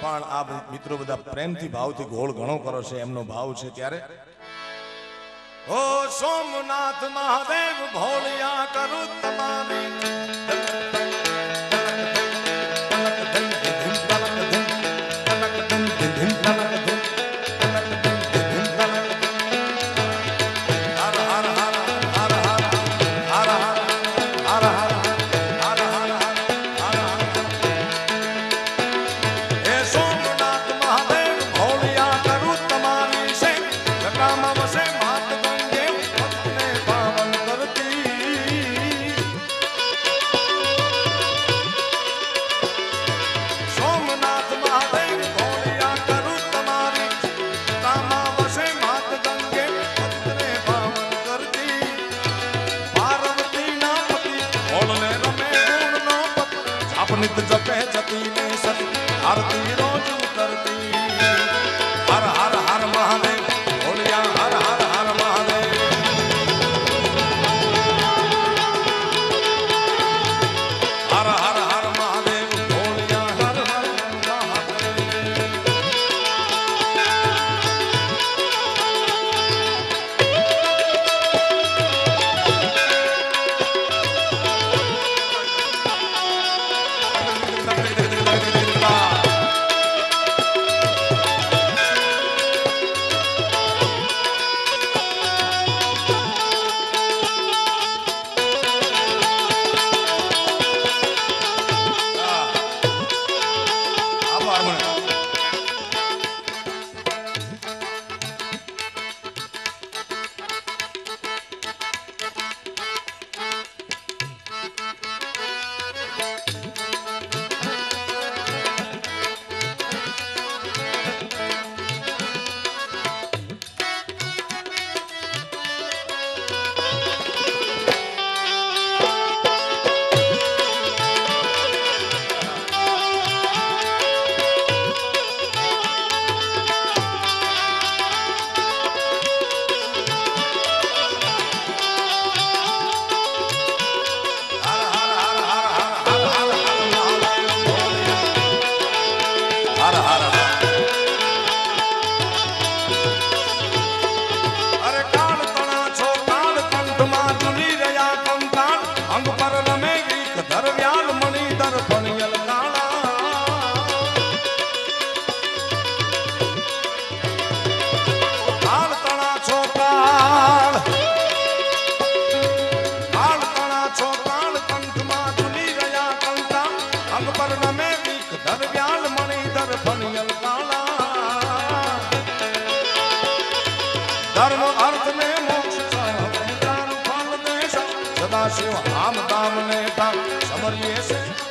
પણ આ મિત્રો બધા પ્રેમથી ભાવથી ગોળ ઘણો કરો છે, એમનો ભાવ છે ત્યારે. ઓ સોમનાથ મહાદેવ, ભો નિત જપે જતી ને સતી આરતી રોજ ઉતરતી ધર્મ અર્થ ને મોક્ષ સદાશિવ આમ ધામ ને ધામ. સમરીએ